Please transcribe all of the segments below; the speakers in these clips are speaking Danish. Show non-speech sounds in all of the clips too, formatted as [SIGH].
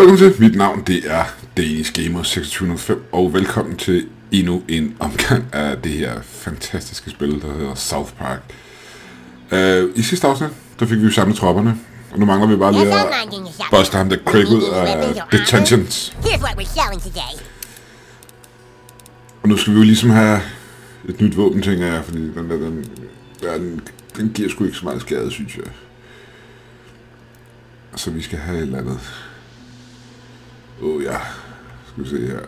Velkommen til. Mit navn det er Danish Gamer 2605 og velkommen til endnu en omgang af det her fantastiske spil, der hedder South Park. Uh, I sidste afsnit, der fik vi jo samlet tropperne, og nu mangler vi bare lige at buste ham der Craig ud af detentions. Here's what we're selling today. Og nu skal vi jo ligesom have et nyt våben, tænker jeg, fordi den der, den, den, den giver sgu ikke så meget skade, synes jeg. Så vi skal have et eller andet. Åh oh, ja, skal vi se her.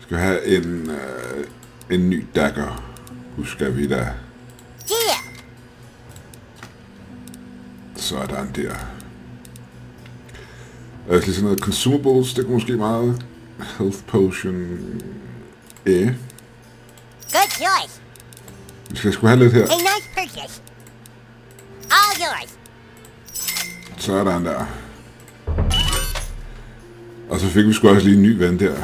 Skal vi have en, øh, en ny dagger, husker vi da. Here. Sådan der. Og lige sådan noget consumables, det kunne måske meget. Health potion. Ja. Good choice. Vi skal sgu have lidt her. A nice purchase. All yours. Sådan der. Og så fik vi sgu også lige en ny ven der.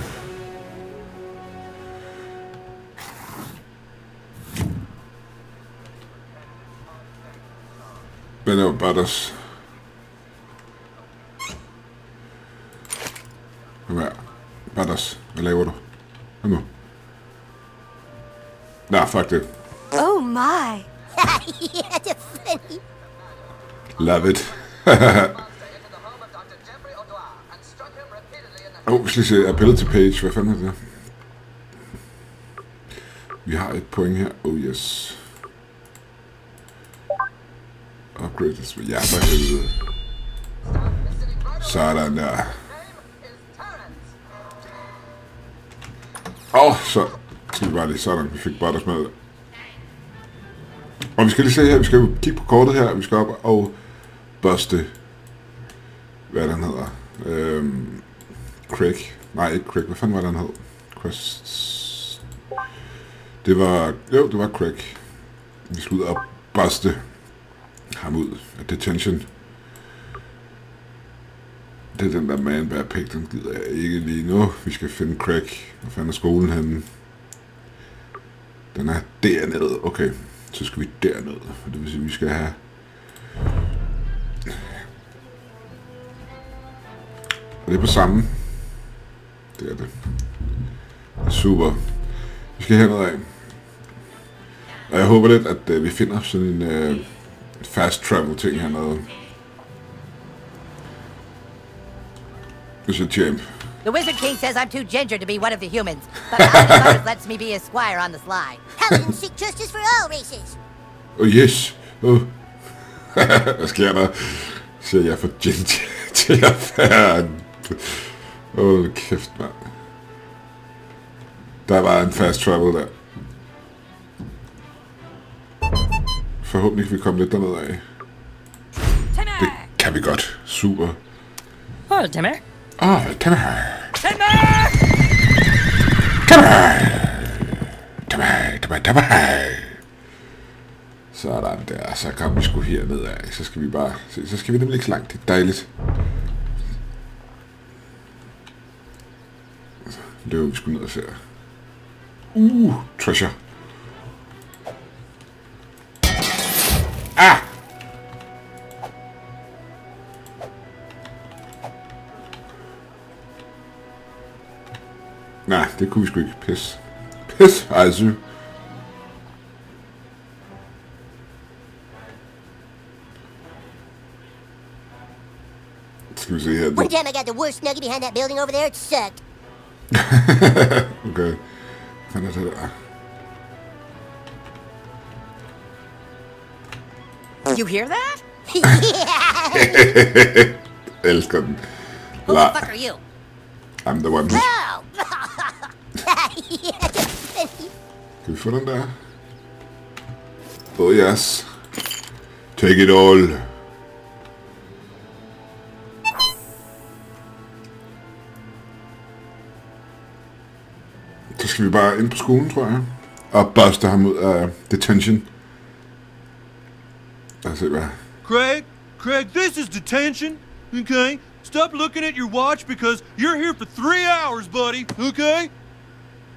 Men det var Butters. Kom her. Butters, hvad laver du? Kom nu. Nej, fuck det. Oh my. yeah, that's funny. Love it. [LAUGHS] Åh, oh, vi lige se ability page. Hvad fanden er det? Vi har et point her. Oh yes. Upgrade this. Ja, for helvede. Sådan der. Åh, oh, så skal vi bare lige sådan. Vi fik butters med. Og vi skal lige se her. Vi skal kigge på kortet her. Vi skal op og buste. Hvad den hedder. Øhm, Craig. Nej, ikke Craig. Hvad fanden var det, han hed? Quest. Det var... Jo, det var Craig. Vi skulle ud og buste ham ud af detention. Det er den der man bear pæk, den gider jeg ikke lige nu. Vi skal finde Craig. Hvor fanden er skolen henne? Den er dernede. Okay, så skal vi derned. Det vil sige, at vi skal have... Og det er på samme. Det er det. Super. Vi skal herned af. Og jeg håber lidt, at uh, vi finder sådan en uh, fast travel ting hernede. Hvis jeg champ. The Wizard King says I'm too ginger to be one of the humans, but Butters lets me be a squire on the sly. Paladins seek justice for all races. Oh yes. Oh. [LAUGHS] Hvad sker der? Siger jeg for ginger til at være. Åh, oh, kæft, mand. Der var en fast travel der. Forhåbentlig kan vi komme lidt derned af. Det kan vi godt. Super. Oh, Timmer. Åh, oh, kom her. Timmer! Kom her. Kom her, kom her, kom her. Sådan der, så kom vi sgu herned af. Så skal vi bare, se, så skal vi nemlig ikke så langt. Det er dejligt. Så løber vi sgu ned og ser. Uh, treasure. Ah! Nej, det kunne vi sgu ikke. Pis. Pis, altså. Skal vi se her. One time I got the worst nugget behind that building over there. It sucked. [LAUGHS] okay. You hear that? [LAUGHS] El's con Who the fuck are you? I'm the one. No. Can we there? Oh yes. Take it all. Skal vi bare ind på skolen, tror jeg. Og buste ham ud af detention. Lad os se, hvad... Craig, Craig, this is detention, okay? Stop looking at your watch because you're here for three hours, buddy, okay?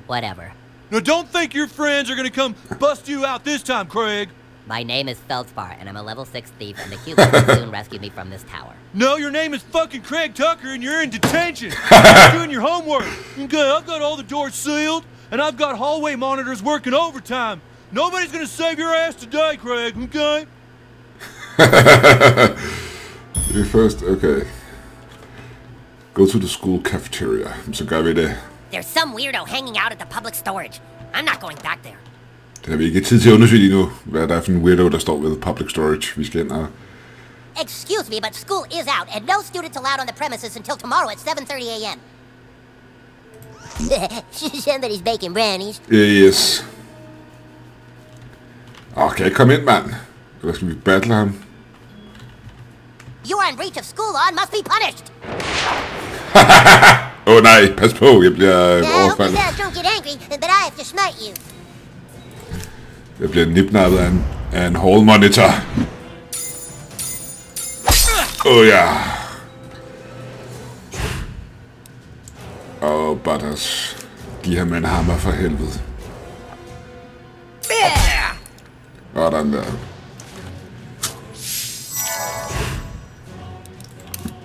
Whatever. Now don't think your friends are gonna come bust you out this time, Craig. My name is Feldspar, and I'm a level 6 thief, and the Cubans will soon rescue me from this tower. No, your name is fucking Craig Tucker and you're in detention. [LAUGHS] You're doing your homework. Okay, I've got all the doors sealed and I've got hallway monitors working overtime. Nobody's gonna save your ass today, Craig, okay? [LAUGHS] Vi first, okay. Go to the school cafeteria. Så gør vi det. There's some weirdo hanging out at the public storage. I'm not going back there. Det har vi ikke tid til at undersøge lige nu, hvad der er for en weirdo, der står ved public storage. Vi skal ind og... Excuse me, but school is out, and no students allowed on the premises until tomorrow at 7.30 a.m. [LAUGHS] Somebody's baking brownies. Yes. Kan jeg ikke komme ind, mand? Eller skal vi battle ham? You are in breach of school law and must be punished. [LAUGHS] Åh oh, nej, pas på, jeg bliver Now, overfaldet. guys [LAUGHS] don't get angry, but I have to smite you. Jeg bliver nipnappet af en, af en hall monitor. Åh oh, ja. Åh, oh, Butters. Giv ham en hammer for helvede. Sådan der.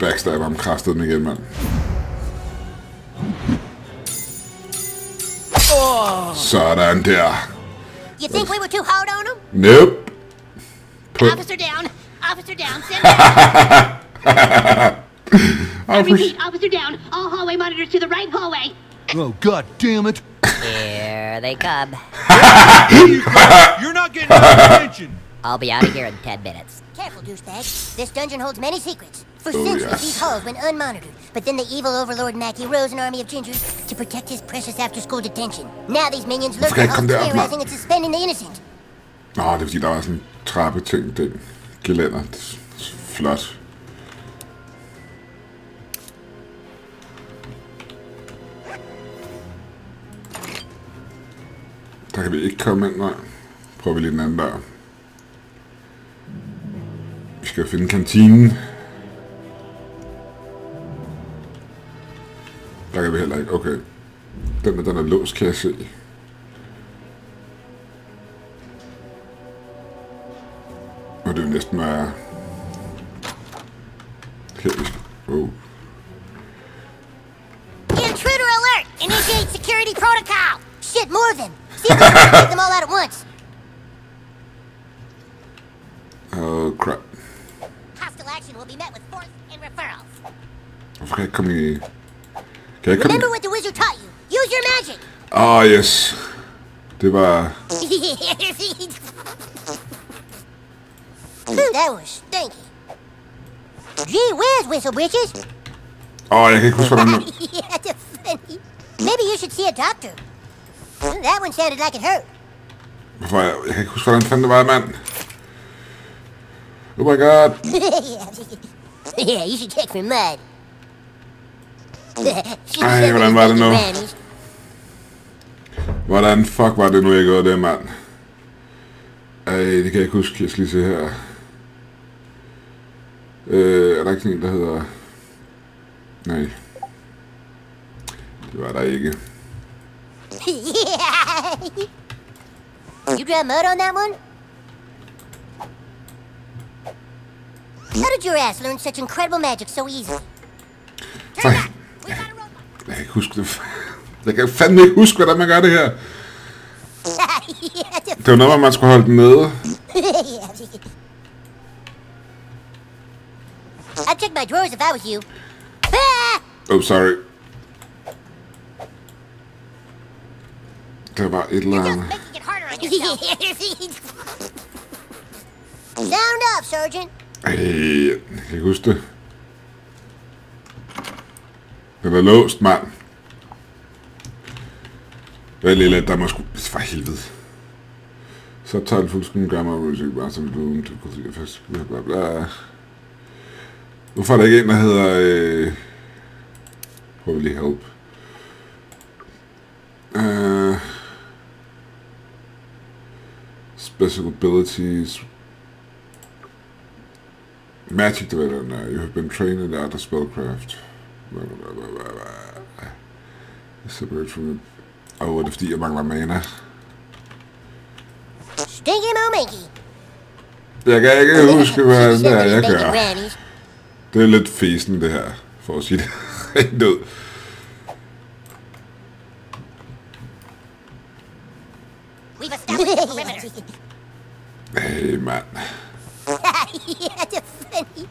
Backstab ham kraftet igen, mand. Sådan der. You think we were too hard on him? Nope. Put, Officer down. Officer down. Send back. I repeat, officer down. All hallway monitors to the right hallway. Oh, god damn it. Here they come. You're not getting any [LAUGHS] attention. I'll be out of here in 10 minutes. Careful, douchebag. This dungeon holds many secrets. For Oh, centuries, yes. these halls went unmonitored. But then the evil overlord Mackie rose an army of gingers to protect his precious after-school detention. Now these minions lurk jeg halls terrorizing and suspending the innocent. Nå, det er fordi, der var sådan en trappeting, den gelænder. Er Flot. Der kan vi ikke komme ind, nej. Prøver vi lige den anden der. Vi skal finde kantinen. Vi heller ikke. Okay. Den der, den er låst, kan jeg se. Og det vil næsten være... Her vi skal... Oh. Intruder alert! Initiate security protocol! Shit, more of them! See if we can take them all out at once. Oh, crap. Hostile action will be met with force and referrals. Hvorfor kan jeg ikke komme i... Okay, come. Remember what the wizard taught you. Use your magic. Ah, yes. Divine. [LAUGHS] Hmm, that was stinky. Gee whiz, Whistle Britches. Oh, yeah, what [LAUGHS] that's funny. Maybe you should see a doctor. Hmm, that one sounded like it hurt. Before I, man. Oh my god. [LAUGHS] yeah, you should check for mud. Ej, hvordan var det nu? Hvordan fuck var det nu, jeg gjorde det, mand? Ej, det kan jeg ikke huske. Jeg skal lige se her. Øh, er der ikke sådan en, der hedder... Nej. Det var der ikke. you grab [LAUGHS] mud on that one? How did your ass learn such incredible magic so easily? For... We got a robot. Jeg kan ikke huske det. Jeg kan fandme ikke huske, hvordan man gør det her. Det var noget, hvor man skulle holde den nede. I'd check my drawers if I was you. Ah! Oh, sorry. Der var et eller andet. [LAUGHS] Sound up, Sergeant. Ej, jeg kan ikke huske det. Den er låst, mand. Hvad lille, der må sgu... For helvede. Subtitle full screen grammar music bare som to consider first bla bla bla. Nu er der ikke en, der hedder... Øh... Prøv lige help. Uh, special abilities. Magic developer. You have been trained in the art of spellcraft. Blah, blah. Separate from the... Åh, oh, det er fordi, jeg mangler mana. Stinky Mo Minky. Jeg kan ikke huske, hvad det er, jeg gør. Det er lidt fesen, det her, for at sige det [LAUGHS] rent ud. Hey, mand. [LAUGHS] yeah, that's funny.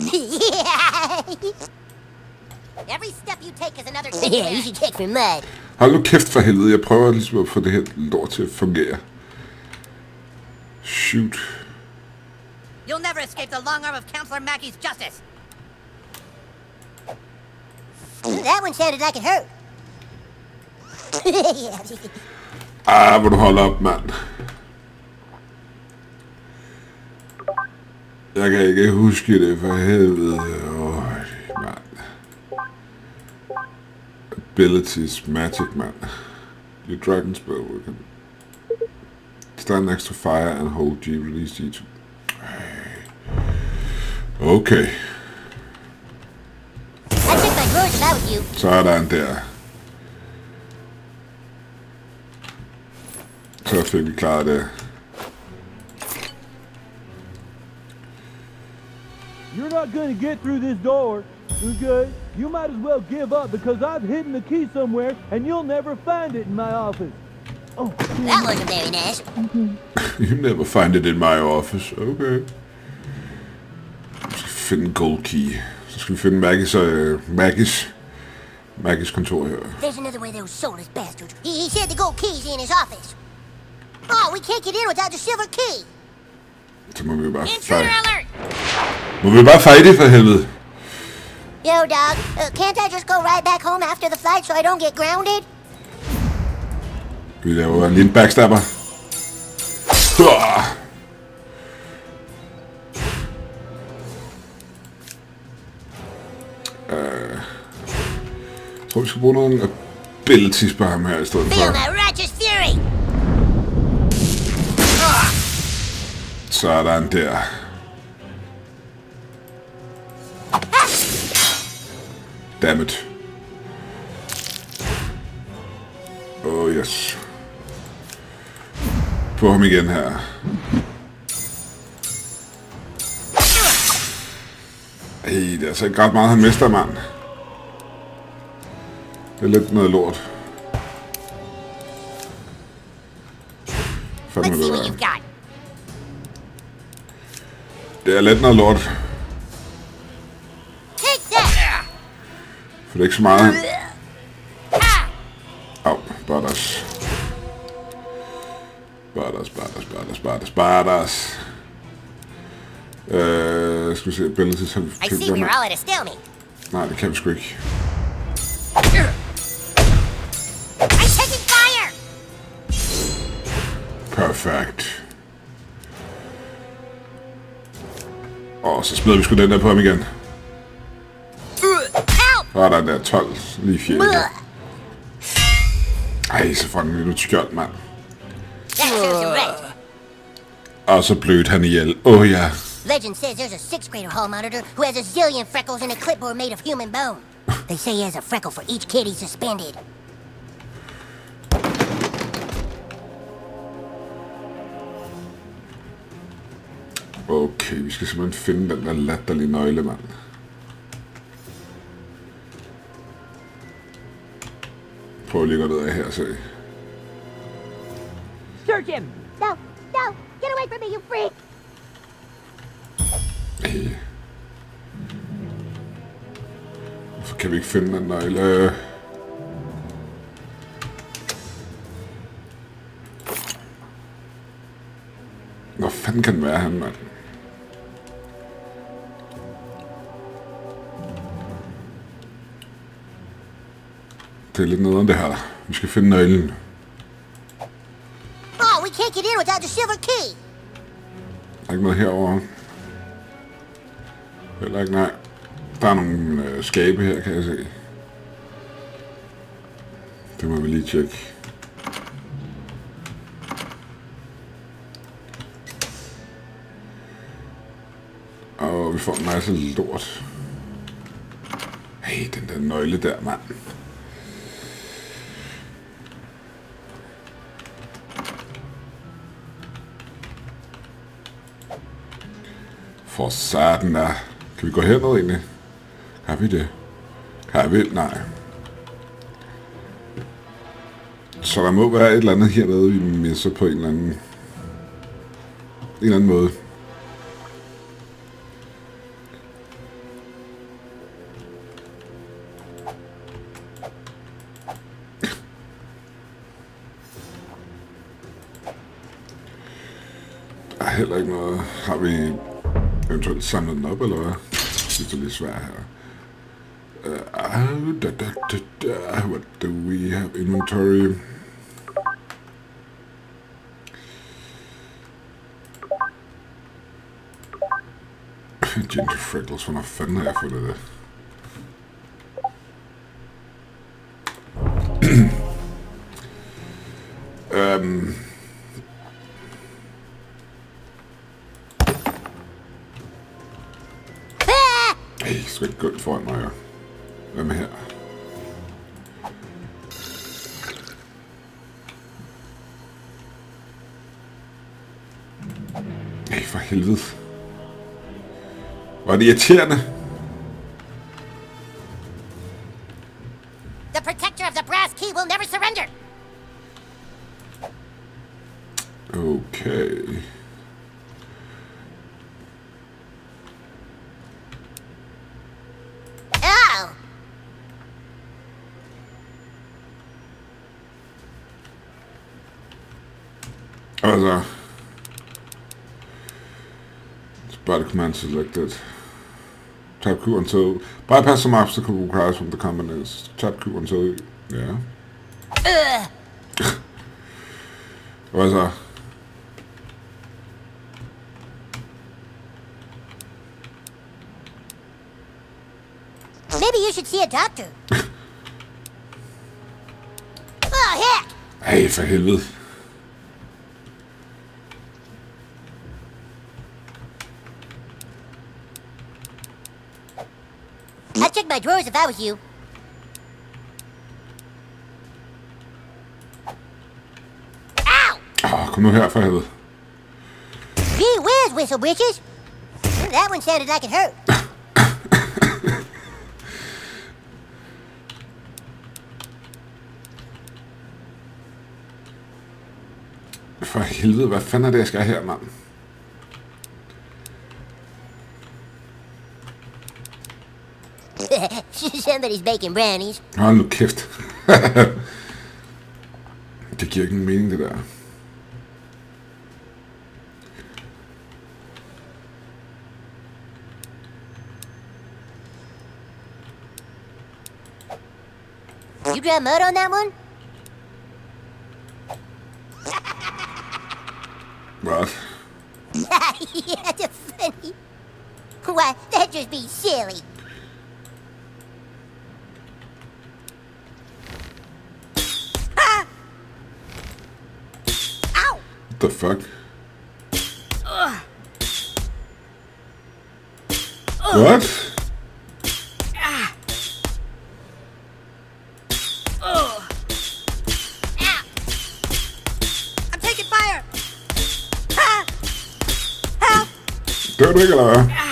[LAUGHS] yeah. [LAUGHS] Every step you take is another yeah, you should check for mud. Hold nu kæft for helvede, jeg prøver ligesom at få det her lort til at fungere. Shoot. You'll never escape the long arm of Counselor Mackey's justice. That one sounded like it hurt. [LAUGHS] Ah, hvor du holder op, mand. Jeg kan ikke huske det for helvede. Abilities, magic, man. Your dragon spell we can stand next to fire and hold G, release G to... Okay, I'd check my drawers if I was you. sådan der. Så fik vi klaret det. You're not gonna get through this door, okay? You might as well give up because I've hidden the key somewhere and you'll never find it in my office. Oh, That wasn't very nice. [LAUGHS] You never find it in my office. Okay. Vi skal finde en gold key. Så skal vi finde Maggis, uh, Maggis, Maggis kontor her. There's another way of those soulless bastards. He, he said the gold key's in his office. Oh, we can't get in without the silver key. Så må vi jo bare Intruder fight. alert! Må vi bare fight det for helvede. Yo, dog, uh, can't I just go right back home after the flight so I don't get grounded? Laver en lille backstabber. Øh, Jeg tror, vi skal bruge nogle abilities på ham her i stedet for. my righteous fury! Sådan der. Dammit. Oh yes. På ham igen her. Ej, det er altså ikke ret meget, han mister, mand. Det er lidt noget lort. Fandme det der. Det er lidt noget lort. Det er ikke så meget. Au, butters. Butters, butters, butters, butters, butters. Øh, skal vi se, har vi... I see were all at a stalemate. Nej, det kan vi sgu ikke. Perfekt. Og så smider vi sgu den der på ham igen. Og der er der 12 lige fjerde. Ej, så får den lidt skjold, mand. Og så blødte han ihjel. Åh oh, ja. Legend says there's a sixth grader hall monitor who has a zillion freckles and a clipboard made of human bone. They say he has a freckle for each kid he's suspended. Okay, vi skal simpelthen finde den der latterlige nøgle, mand. Prøv lige at gå ned af her og se. Search him! No, no, get away from me, you freak! Ej. Hvorfor kan vi ikke finde den nøgle? Hvor fanden kan den være han, mand? Det er lidt nederen det her. Vi skal finde nøglen. Oh, we can't get in without the silver key! Der er ikke noget herovre. Heller ikke, nej. Der er nogle øh, skabe her, kan jeg se. Det må vi lige tjekke. Og vi får en masse lort. Hey, den der nøgle der, mand. For satan da. Kan vi gå herned egentlig? Kan vi det? Kan vi? Nej. Så der må være et eller andet hernede, vi misser på en eller anden... En eller anden måde. Der er heller ikke noget. Har vi samlet den op, eller hvad? Det er lidt svært her. Uh, da, da, da, da. What do we have? Inventory. Ginger Freckles, hvornår fanden har jeg fået det? [CLEARS THROAT] øhm... foran mig. Hvem er her? Ej, for helvede. Var det irriterende. Spider command selected. Tap Q until bypass some obstacle requires from the combination. Tap Q until ja. Hvad så? Maybe you should see a doctor. oh, heck! Ej, for helvede. My drawers if I was you. Ow! Ah, kom nu her for helvede. Gee whiz, whistle britches. That one sounded like it hurt. [COUGHS] For helvede, hvad fanden er det, jeg skal her, mand? Somebody's baking brownies. Hold nu kæft. det giver ikke nogen mening, det der. You draw mud on that one? 这个了。